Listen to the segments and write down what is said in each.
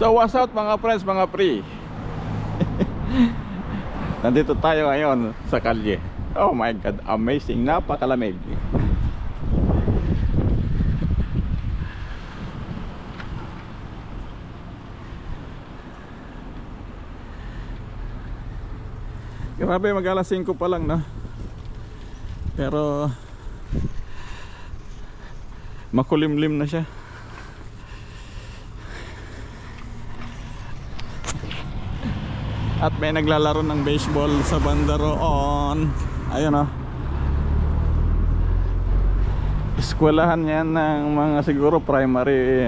So what's up mga friends, mga pre Nandito tayo ngayon sa kalye. Oh my god, amazing, napakalamig. Grabe mag alas 5 pa lang na Pero Makulimlim na siya At may naglalaro ng baseball sa banda roon. Ayun oh. Eskwelahan yan ng mga siguro primary,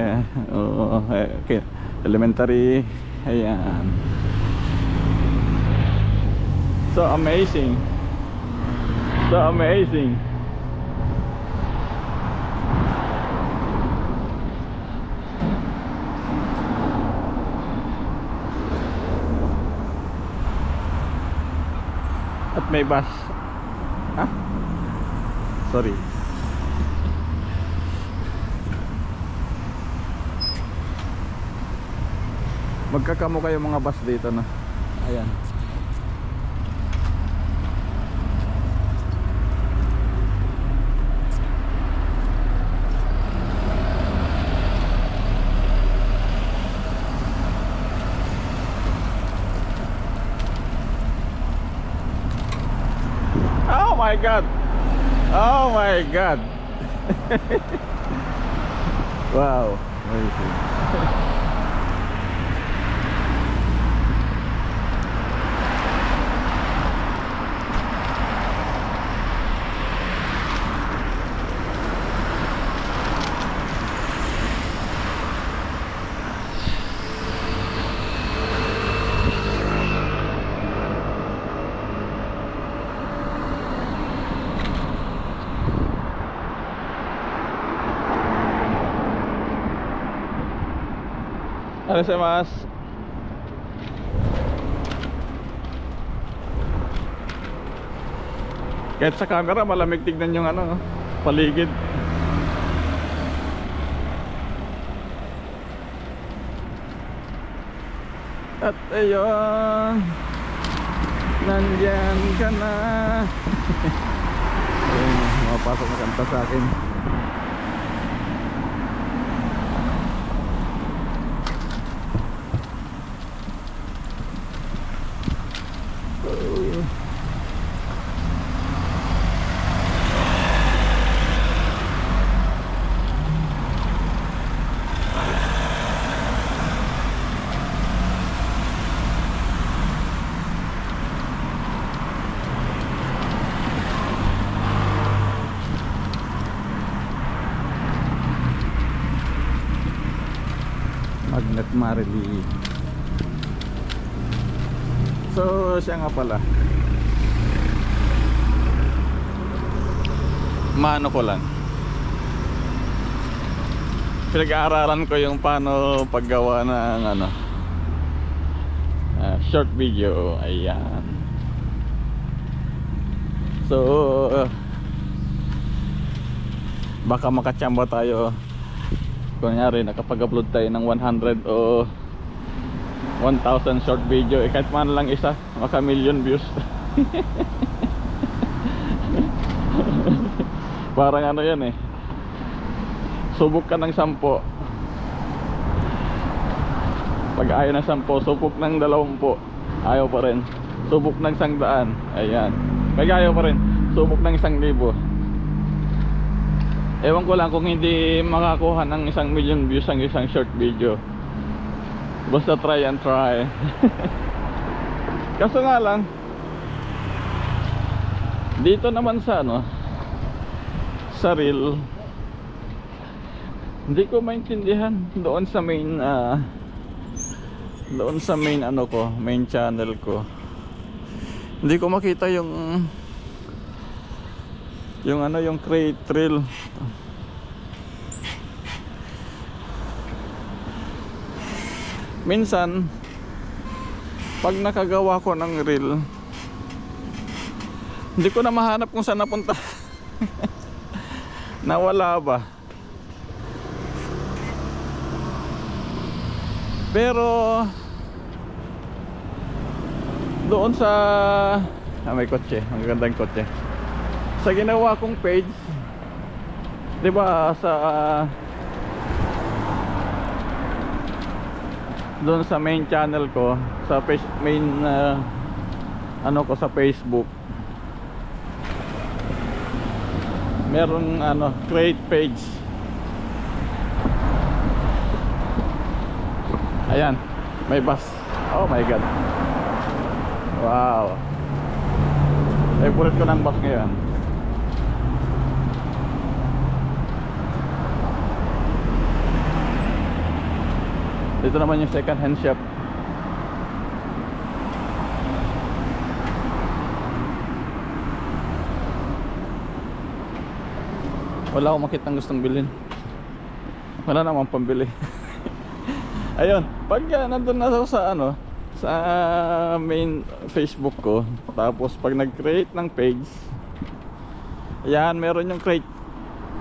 uh, okay, elementary. Ayan. So amazing. So amazing. At may bus. Ah? Sorry. Magkakamo kayo mga bus dito na. Ayan. My god. Oh my god. wow. Amazing. Ano sa mas? Kahit sa camera malamig tignan yung ano, paligid. At ayun, nandyan ka na. ayun, mapasok na kanta sa akin. Magnet Marily. So siya nga pala. Maano ko lang. Pinag-aaralan ko yung paano paggawa ng ano. Ah, Short video. Ayan. So Baka makachamba tayo kunyari nakapag-upload tayo ng 100 o 1,000 short video eh kahit man lang isa maka million views. Parang ano yan eh. Subok ka ng 10 pag ayaw ng 10 subok ng 20 ayaw pa rin. Subok ng 100 ayan. Pag ayaw pa rin subok ng 1,000 Ewan ko lang kung hindi makakuha ng isang million views ang isang short video. Basta try and try. Kaso nga lang Dito naman sa ano Sa reel Hindi ko maintindihan Doon sa main uh, Doon sa main ano ko Main channel ko. Hindi ko makita yung yung ano yung crate reel minsan pag nakagawa ko ng reel hindi ko na mahanap kung saan napunta. Nawala ba? Pero doon sa ah, may kotse, ang gandang kotse. Sa ginawa kong page, 'di ba sa doon sa main channel ko, sa face, main ah, ano ko sa Facebook. Meron ano, create page. Ayan, may bus. Oh my god. Wow. Favorite ko ng bus ngayon. Dito naman yung second hand shop. Wala akong makita gustong bilhin. Wala namang pambili. Ayun, pag uh, nandun na ako sa ano, sa main Facebook ko, tapos pag nag-create ng page, ayan, meron yung create,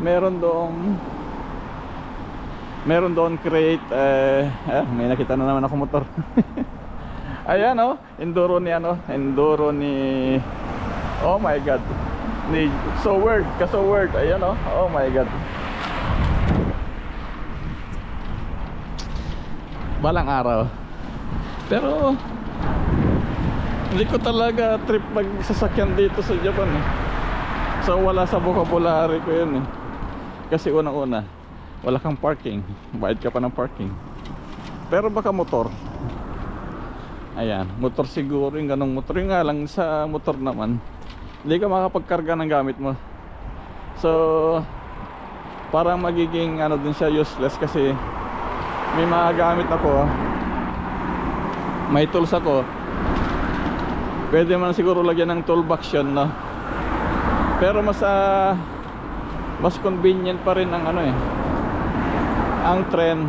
meron doong meron doon create eh, eh may nakita na naman ako motor. Ayan oh enduro ni ano enduro ni oh my god ni so word kaso word ayan oh oh my god. Balang araw. Pero hindi ko talaga trip magsasakyan dito sa Japan eh. so wala sa vocabulary ko yun eh. Kasi unang una wala kang parking. Bayad ka pa ng parking. Pero baka motor. Ayan motor siguro yung ganong motor. Yung nga lang sa motor naman hindi ka makapagkarga ng gamit mo. So parang magiging ano din siya useless kasi may mga gamit ako. May tools ako. Pwede man siguro lagyan ng toolbox yun no? Pero mas ah, mas convenient pa rin ang ano eh ang trend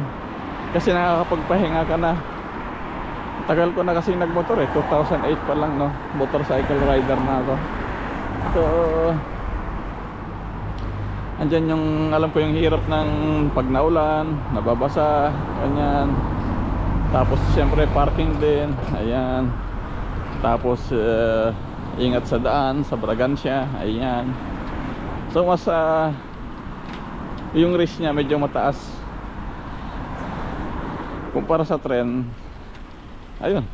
kasi nakakapagpahinga ka na. Tagal ko na kasi nagmotor eh. 2008 pa lang no? Motorcycle rider na ako. So andyan yung alam ko yung hirap ng pag naulan nababasa ganyan. Tapos siyempre parking din. Ayan. Tapos uh, ingat sa daan sa Bragancia ayan. So mas uh, yung risk niya medyo mataas kumpara sa tren ayun.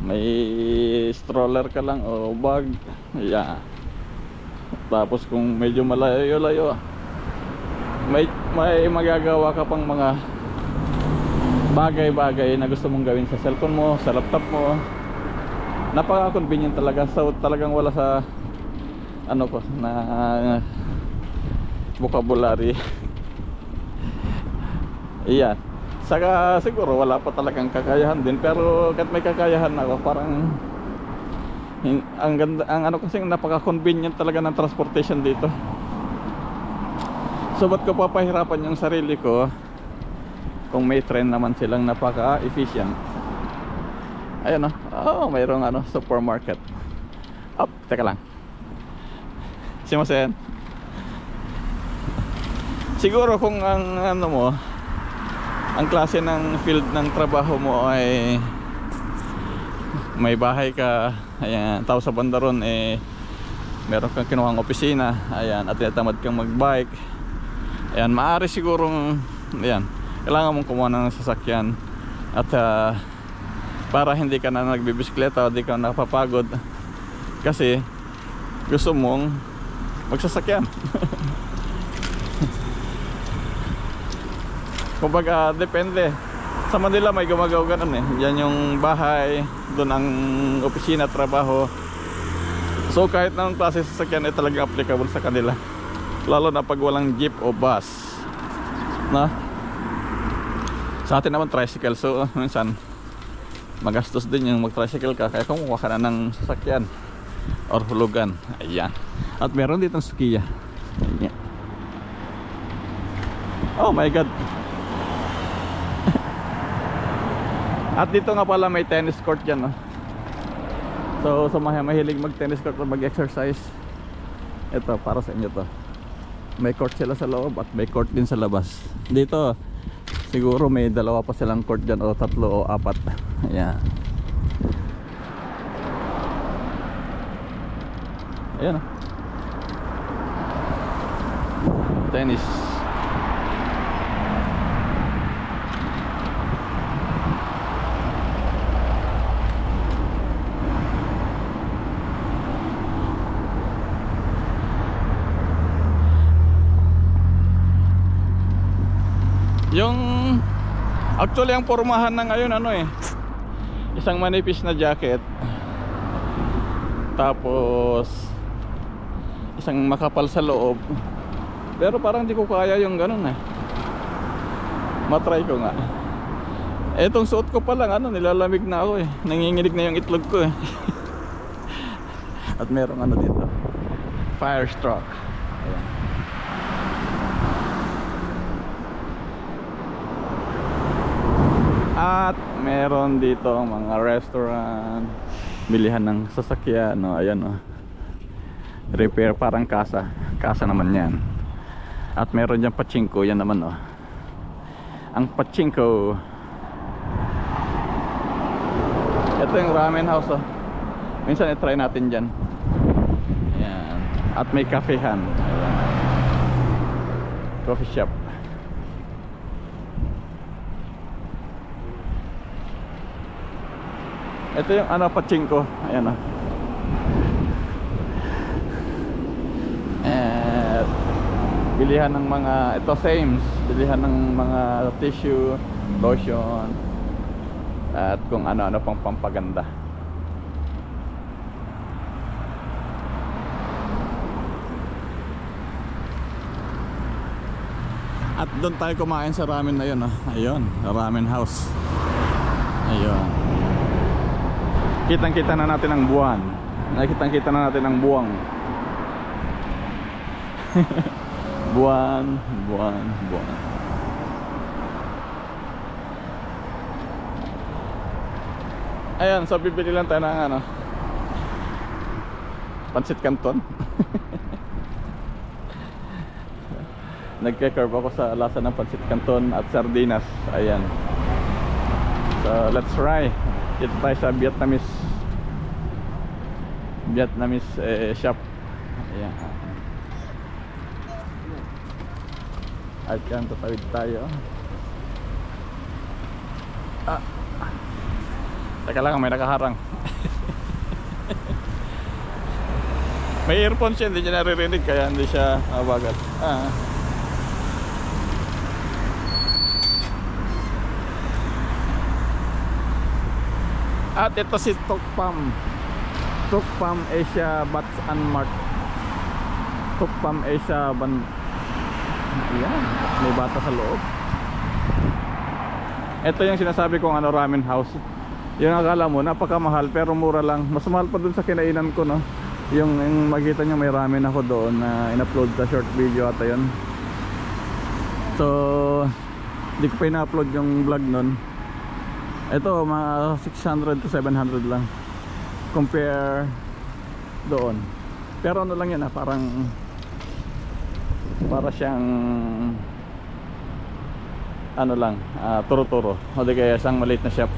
May stroller ka lang o bag. Yeah. tapos kung medyo malayo layo may, may magagawa ka pang mga bagay-bagay na gusto mong gawin sa cellphone mo, sa laptop mo. Napaka convenient talaga. So talagang wala sa ano ko na vocabulary. Iyan saka siguro wala pa talagang kakayahan din. Pero kahit may kakayahan ako parang ang ganda ang ano kasi napaka convenient talaga ng transportation dito. So ba't ko papahirapan yung sarili ko kung may train naman silang napaka efficient ayun oh, oh mayroong ano supermarket. Up teka lang. Simasen siguro kung ang ano mo ang klase ng field ng trabaho mo ay may bahay ka ayan. Tao sa banda ron eh meron kang kinuhang opisina ayan. At tinatamad kang magbike. Ayan maaari sigurong ayan kailangan mong kumuha ng sasakyan. At ah, para hindi ka na nagbibisikleta o hindi ka napapagod kasi gusto mong magsasakyan kumbaga depende. Sa Manila may gumagaw ganun eh. Yan yung bahay doon ang opisina trabaho. So kahit anong klase sasakyan ay talagang applicable sa kanila. Lalo na pag walang jeep o bus. Na? Sa atin naman tricycle. So minsan magastos din yung mag tricycle ka. Kaya kumuha ka na ng sasakyan or hulugan ayan. At meron ditong Sukiya. Ayan. oh my god At dito nga pala may tennis court dyan no? So sa mga mahilig mag tennis court mag exercise Ito para sa inyo to May court sila sa loob at may court din sa labas Dito Siguro may dalawa pa silang court dyan o tatlo o apat. Ayan. Ayan o. Tennis. Yung actually ang pormahan na ngayon ano eh isang manipis na jacket. Tapos isang makapal sa loob. Pero parang di ko kaya yung ganun eh. Matry ko nga. Etong suot ko pa lang ano nilalamig na ako eh. Nanginginig na yung itlog ko eh. At merong ano dito fire stroke. Ayan. At meron dito mga restaurant, bilihan ng sasakyan, no, ayan oh. Repair parang kasa, kasa naman 'yan. At meron diyan pachinko, yan naman oh. Ang pachinko. Ito yung ramen house oh. Minsan i-try natin diyan. At may kafehan. Coffee shop. Ito yung ano pachinko. Ayan oh. At bilihan ng mga ito Sames, bilihan ng mga tissue, lotion at kung ano-ano pang pampaganda. At doon tayo kumain sa ramen na yun, oh. Ayun, ramen house. Ayun. Kitang-kita na natin ang buwan. Nakitang-kita na natin ang buwang. buwan, buwan, buwan. Ayan, so bibili lang tayo ng ano. Pansit Canton. Nagke-curve ako sa lasa ng Pansit Canton at sardinas. Ayan. So, let's try. Dito tayo sa Vietnamese Vietnamese eh, shop. Ayan. At yan, tatawid tayo. Ah. Teka lang, may nakaharang. may earphones siya, hindi niya naririnig kaya hindi siya mabagal. Ah. At ito si Tokpam. Tokpam Asia Bats and Mart. Tokpam Asia Ban Ayan, may bata sa loob. Ito yung sinasabi kong ano ramen house. Yung akala mo napakamahal pero mura lang. Mas mahal pa dun sa kinainan ko no. Yung, yung makita nyo may ramen ako doon na in-upload sa short video ata yun. So, hindi ko pa in-upload yung vlog nun. Ito mga 600 to 700 lang compare doon. Pero ano lang yan ah, parang para siyang ano lang, ah, turo-turo. O di kaya isang maliit na shop.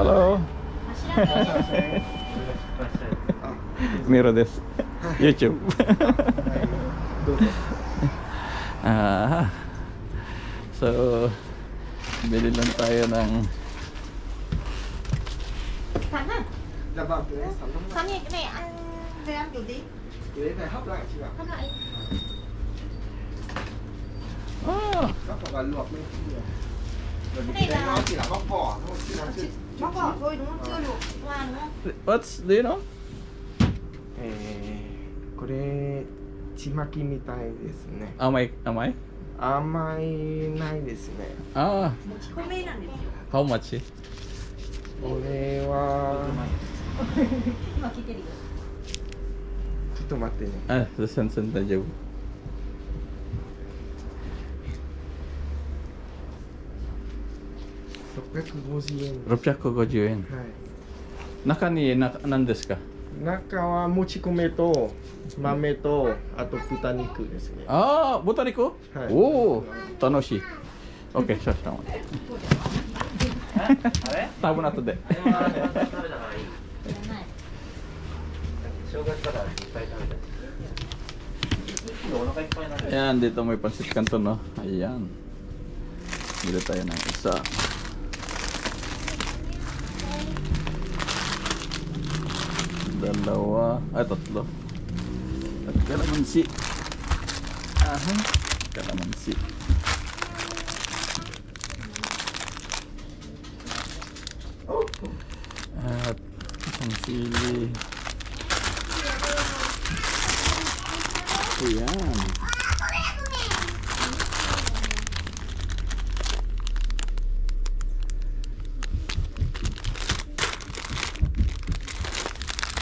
Hello. Miro des. YouTube. ah. So, bili lang tayo ng Sẵn à? Dạ vâng, cái đấy sẵn lắm Sẵn thì cái này ăn về ăn kiểu gì? Cái đấy phải hấp lại chị ạ Hấp lại ah, Hấp hoặc là luộc lên Cái này là- nó chỉ là bóc vỏ thôi Bóc vỏ đúng không? Chưa luộc hoa đúng không? what's do you know? えーこれちまきみたいですね。Amay amay? 甘い？ないですね。Ah, 米なんですよ。how much? これは。今聞いてるよちょっと待ってね。Ah, sen sen tayo. 650円。650円。はい。中にな何ですか？中はもち米と豆とあと豚肉ですねああ豚肉、はいおお楽しい OK 少々お待ち多分後で。正月だからいっぱい食べたしお腹いっぱいになる Ayan, dito may pansit canton, no? Ayan. Bili tayo ng isa. Dalawa. Ay, tatlo. At kalamansi. Aha. Kalamansi. At isang sili. Ayan.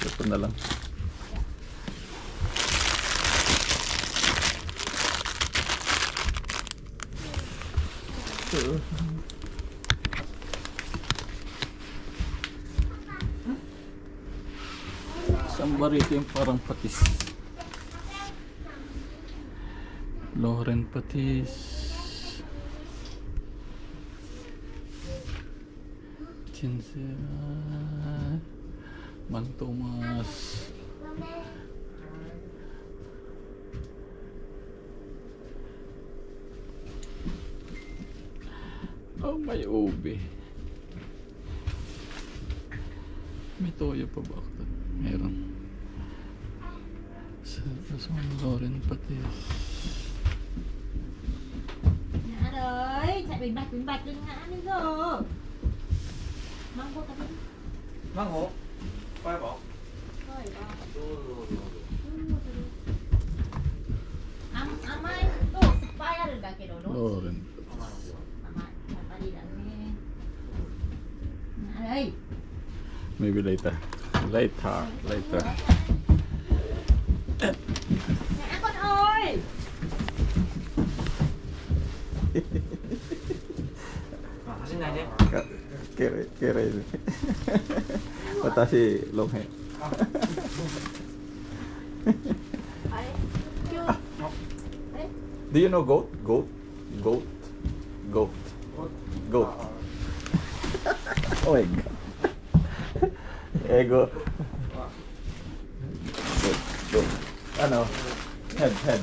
Ito na lang. Barito yung parang patis. Loren patis. Chinsera. Mang Tomas. Oh, may ube. May toyo pa ba ako? Meron. Sa sa Loren patis. Ngã rồi, chạy bình bạch bình bạch đừng ngã đi rồi. Mang vô cái đi. マン Maybe later. Later. Later. kere kere ini watashi longhe ah. do you know goat goat Goat. Goat. Goat. oh my God. Ego. Goat. Goat. Ano? Head, head.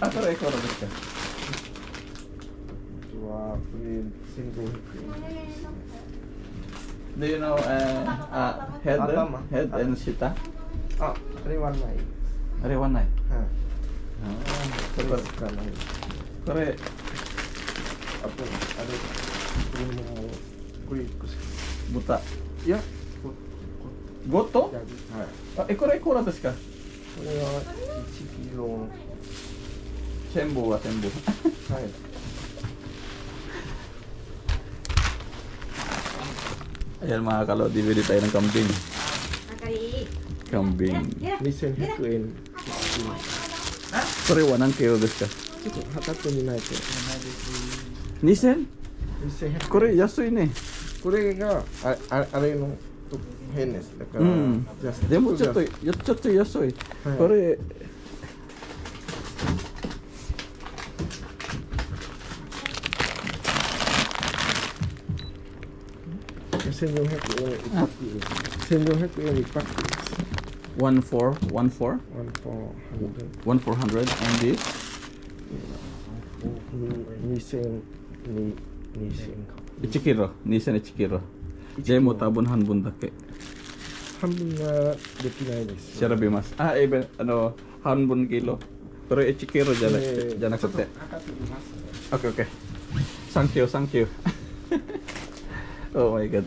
Ah, pero economic ka. Single. Do you know uh, uh, head, head and shita? Ah, Rewanai. Rewanai? Huh. かない kore, あとあれこれもこれ1個しか buta. いやこ Goto? やはい Ah, eh, kore ikura desu ka? これは1キロ Sembu wa sembu. はい Ayan mga kalodi, bili tayo ng kambing. あか り。Kambing. 2100円 Kore, wanan kilo desu ka? ちょっと測ってみないと Nisen? 2100これ安いね。これがあああれのと変ですだから、うんでもちょっと、ちょっと安い。はいこれ、ゃあ1400円一パック1400円一パックです one four one four. one four hundred. one four hundred and this Nissan Nissan. Ichikiro Nissan Ichikiro. Jai Mutabun Hanbun Take Hanbun na dekinai desu. Sharabi mas Ah even ano Hanbun kilo. Pero Ichikiro jana jana kote Okay okay. Thank you thank you. Oh my god.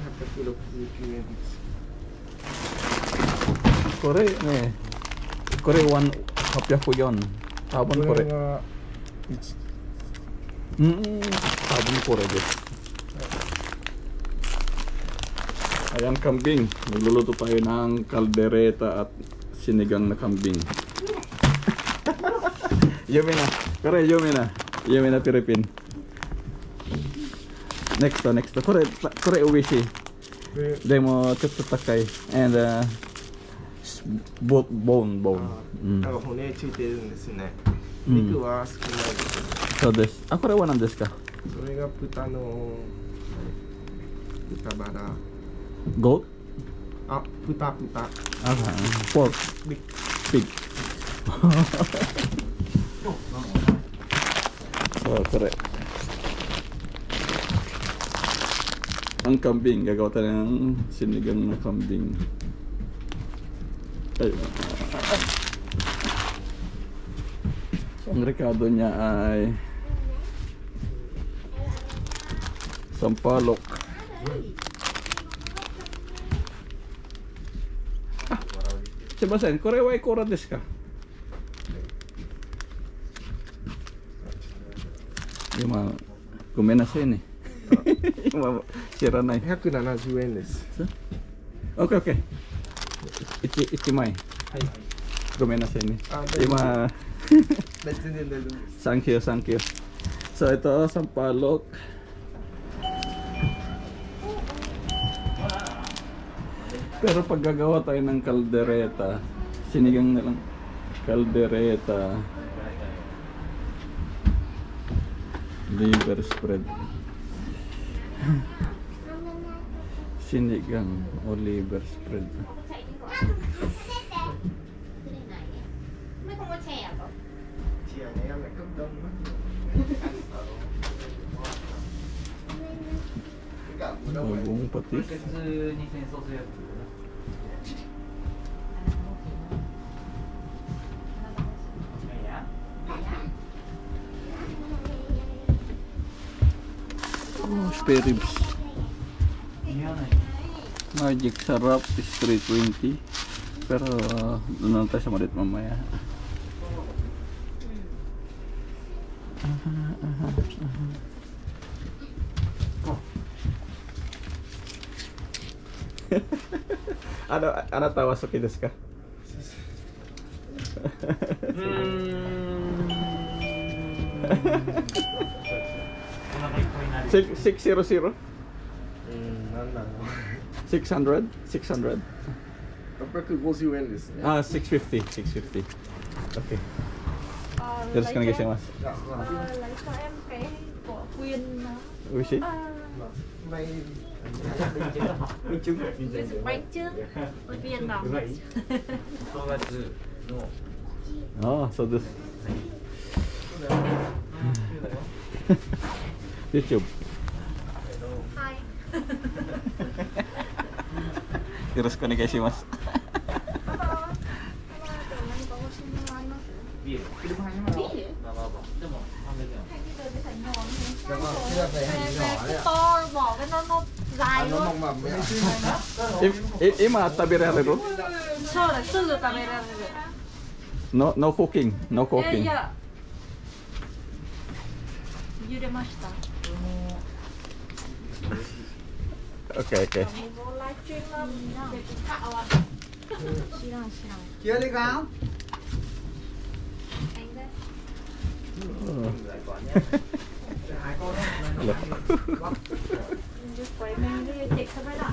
have to fill up nutrients. Kore, eh. Kore, one hapya ko yun. Tabon kore. Nga, it's... Mm -mm. Tabon kore, guys. Ayan kambing. Magluluto tayo ng kaldereta at sinigang na kambing. Yumi na. Kore, yumi na. Yumi na Pilipin. Philippine. Next to, next to. Kore, kore uwishi. これ Demo, tatakai. And, uh, s- bo- bone, bone. うんなんか骨ついてるんですね。うん肉は少ないです。そうです。あ、これは何ですかそれが豚の豚バラ。 Goat? あ、豚豚。 Ah, pork. Pig. so, correct. ang kambing. Gagawa tayo ng sinigang na kambing. Ayun. So, ah. ang rekado niya ay sampalok. Ah, Sebastian, korewa ay kora desu ka? Yung mga, kumena sen eh. 知らない。 170円です。 OK, OK. 一一枚。ごめんなさいね。あ大丈夫今、全然大丈夫です。 thank you, thank you. So, ito, sampalok. Pero pag gagawa tayo ng kaldereta, sinigang na lang. Kaldereta. Liver spread. sinigang o liver spread. Algum patis? Oh, esperemos. Magic sarap is 320 pero uh, doon tayo sa malit mamaya aha, aha, aha. ano ano tawa sa kidas ka? Hmm. Six, six zero zero. grand na. 600? 600? Kapag goes 650. 650. Okay. Uh, just gonna get yung mas. Lấy cho em cái của Quyên nó. Ui shit. May... Bánh trứng. Bánh trứng. Viên bóng. Oh, so this. YouTube. よろしくお願いします。今食べられるそうすぐ食べられる No, no cooking, no cooking. 揺れました。Kia đi cáo. Anh đấy. Oh. Đi quay mình đi chạy sao vậy đó.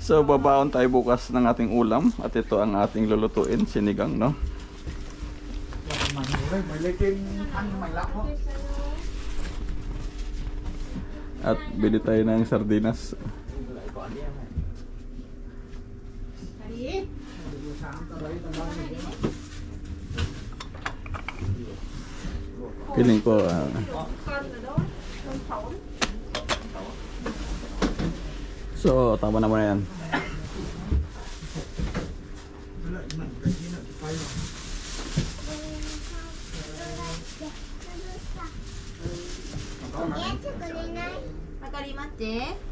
So, babaon tayo bukas ng ating ulam. At ito ang ating lulutuin, sinigang, no? At bili tayo ng sardinas. Feeling ko, phóng. So, tama na mo na yan. 맞지?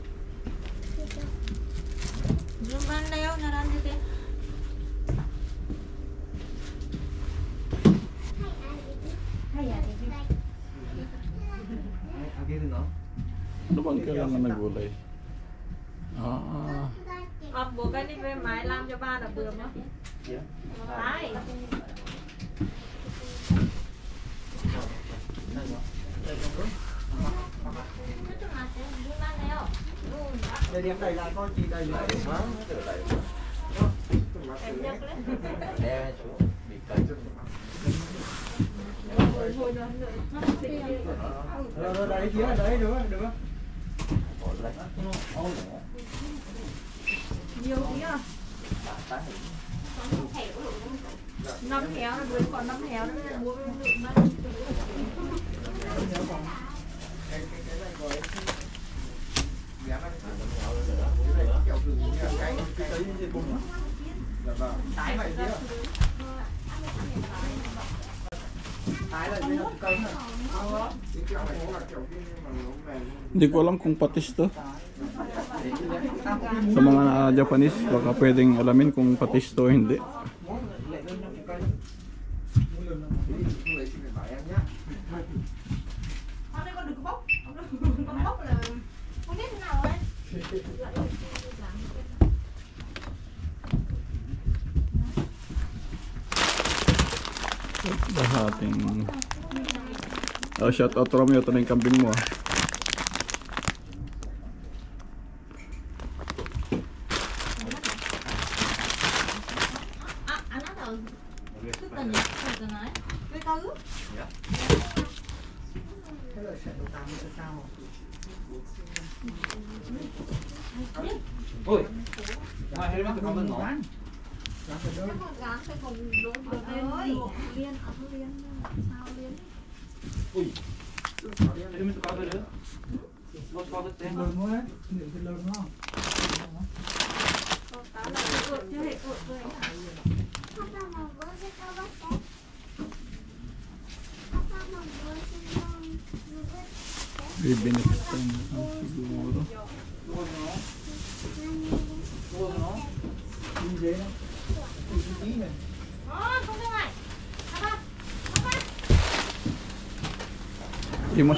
Rồi đẩy phía đẩy được được. Nhiều tí à? Năm héo nó còn năm héo nữa mua lượng nó. Cái cái này gọi giá nó kéo từ cái cái gì cũng. Tái vậy chứ. Hindi ko alam kung patis to. Sa mga Japanese, baka pwedeng alamin kung patis to o hindi. sa ating oh shout out Romeo ito na yung kambing mo Ôi, ngoài helmet không bên ngọn. Gắn phải đúng. Gắn phải cùng đúng.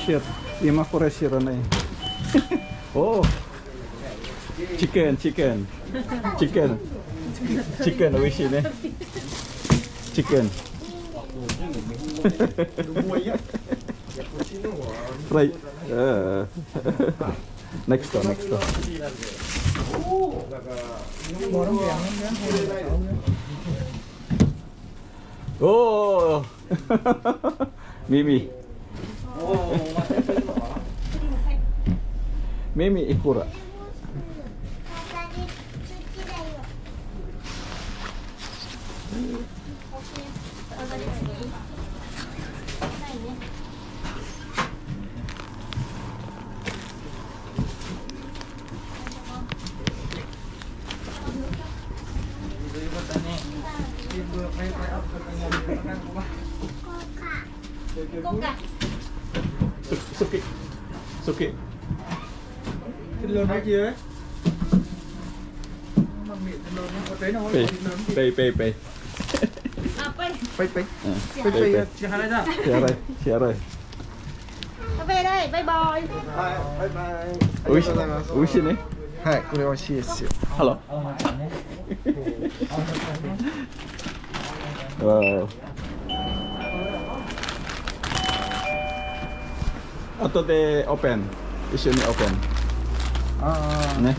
share. Yung mga kurasira na eh. oh. Chicken, chicken. Chicken. Chicken, wish yun eh. Chicken. right. Uh, next door, next door. Oh, Mimi. Mimi ikura. Okay. Thì vừa phải phải ấp cho cái nhà mình nó đang có ba. Cái- cái Con bút. cả. Su- Suki. Suki. Thịt lớn đấy chị ấy. Mà miệng thịt lớn nó có thấy nó không? Pay, Thịt lớn chị. pay, pay, pay. À, quên. Pay pay. Uh, Pay pay, pay. pay. Chị hai ra. Share, share. Nó về đây, bye bye. Bye bye. Oishi, oishi ne. はい、これ美味しいですよ。 後でオープン。一緒にオープン。ああね。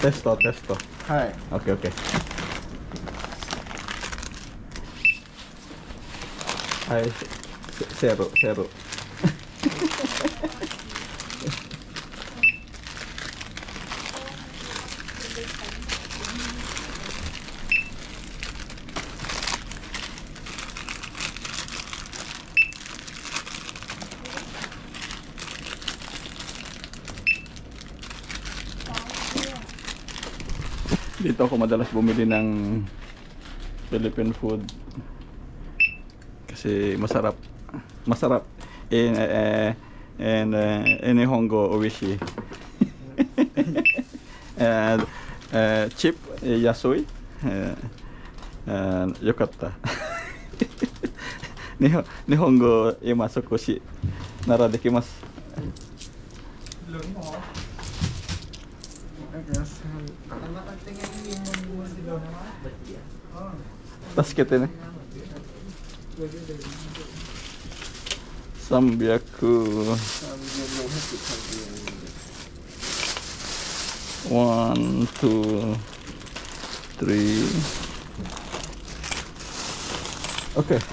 テストテスト。はい。オッケーオッケー。はい。セーブセーブ。madalas bumili ng Philippine food. Kasi masarap. Masarap. In uh, and eh, eh, uh, in eh, Hongo oishi. And uh, cheap yasui. Uh, and yokatta. Nihongo imasukoshi nara dekimasu. 助けてね。300 one, two, three. Okay.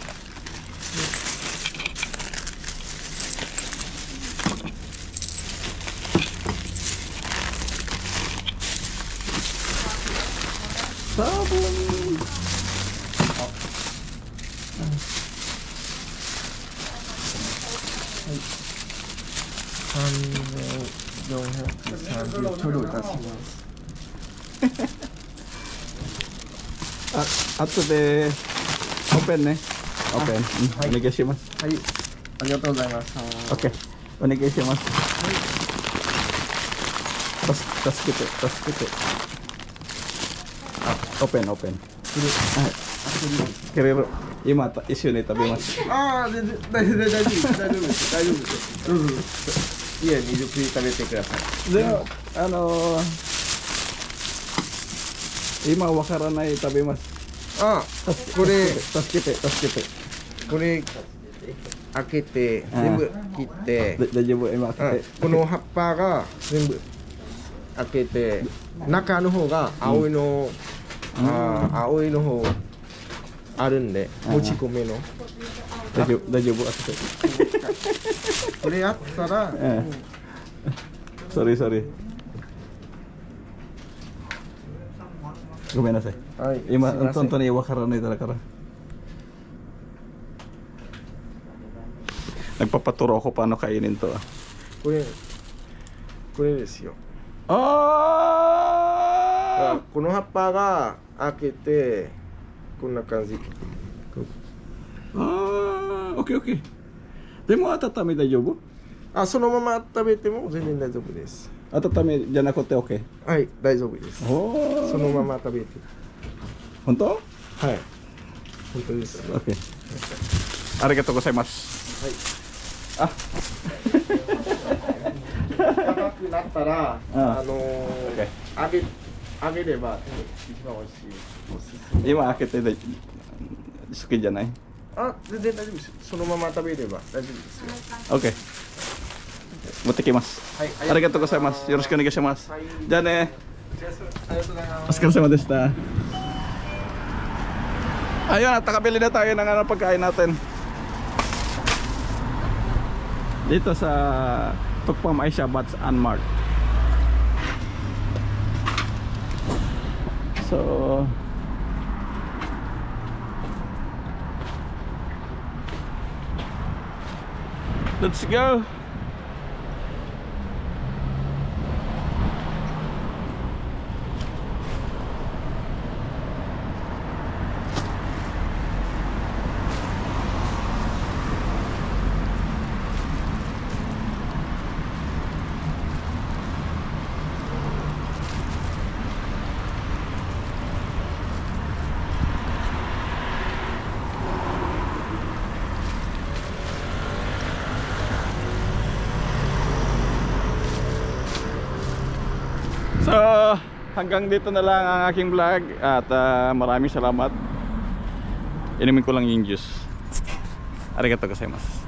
あ、後でオープンね。オープン。うんお願いします。はいありがとうございましたオッケー。お願いします。助助けて、助けて。あ、オープン、オープン。はい。けれる。今た一緒に食べます。ああ全然大丈夫大丈夫です大丈夫です大丈夫ですどうぞいえ水食い食べてくださいでも、あのー今わからない食べます。あこれ助けて、助けて。これ開けて全部切ってだ大丈夫、今うん開けて。この葉っぱが全部開けて中の方が青いの、あー青いの方あるんでうんもち米の大丈夫、大丈夫、開けて。これやったらうん。ソリソリ。ごめんなさい。はい今本当にわからないだから。Nagpapaturo ako paano kainin to. ah. これこれですよ Ah! この葉っぱが開けてこんな感じ Ah, okay, okay. でも温め大丈夫？あそのまま食べても全然大丈夫です温めじゃなくて OK。はい大丈夫です。そのまま食べて。本当？はい。本当です ?OK。ありがとうございます。はい。あ、高くなったら、うんあのー、揚げ揚げれば一番美味しい。今開けてで好きじゃない？あ全然大丈夫です。そのまま食べれば大丈夫ですよ ?OK。持ってきます。はいありがとうございます。よろしくお願いします。はいじゃあね。ありがとうございまお疲れ様でした。Ayun, at nakabili na tayo ng ano, pagkain natin. Dito sa Tukpam Aisha Bats Unmarked. So, let's go. Hanggang dito na lang ang aking vlog at ah, maraming salamat. Inumin ko lang yung juice. Arigato gozaimasu.